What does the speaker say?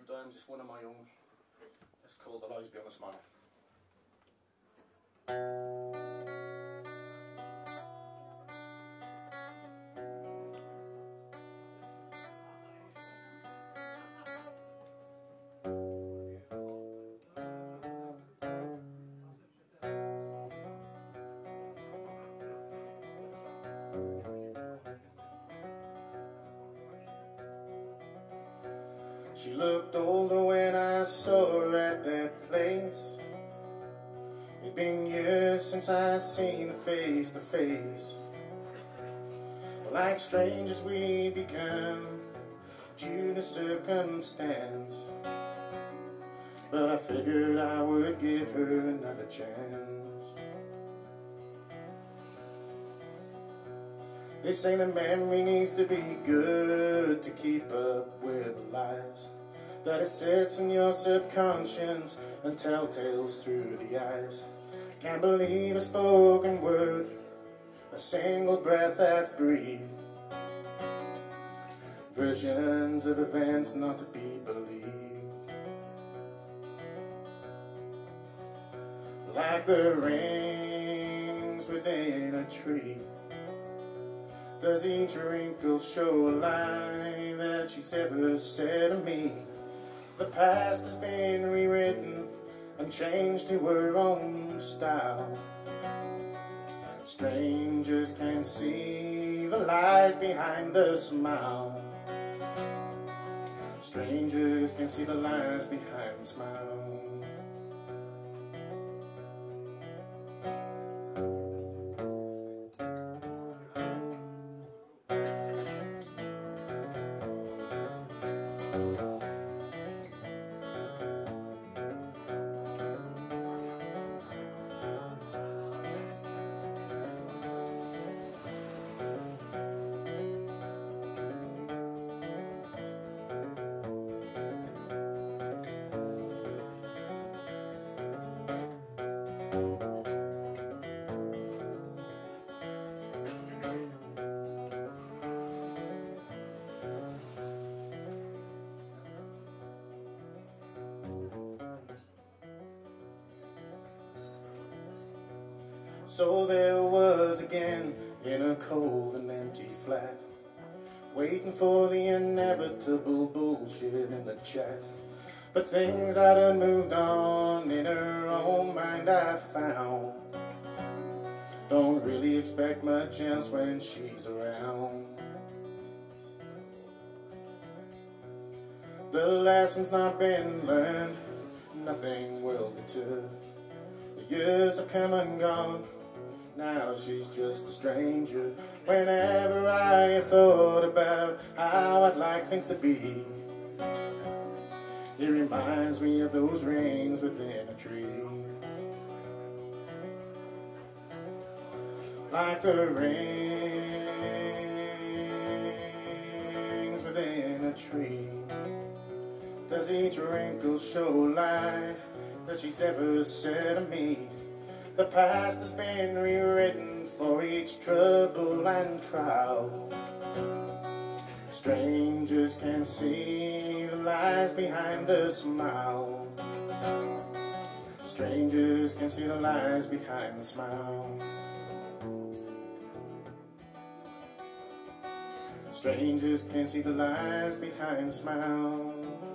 few times, just one of my own. It's called The Lies Behind the Smile. She looked older when I saw her at that place. It'd been years since I'd seen her face to face. Like strangers we become due to circumstance. But I figured I would give her another chance. They say the memory needs to be good to keep up with the lies. That it sits in your subconscious and tell tales through the eyes. Can't believe a spoken word, a single breath that's breathed. Versions of events not to be believed. Like the rings within a tree. Does each wrinkle show a line that she's ever said to me? The past has been rewritten and changed to her own style. Strangers can see the lies behind the smile. Strangers can see the lies behind the smile. So there was again in a cold and empty flat, waiting for the inevitable bullshit in the chat. But things had have moved on in her own mind, I found. Don't really expect much else when she's around. The lesson's not been learned, nothing will deter. The years have come and gone, now she's just a stranger. Whenever I thought about how I'd like things to be, it reminds me of those rings within a tree. Like the rings within a tree. Does each wrinkle show lie that she's ever said to me? The past has been rewritten for each trouble and trial. Strangers can see the lies behind the smile. Strangers can see the lies behind the smile. Strangers can see the lies behind the smile.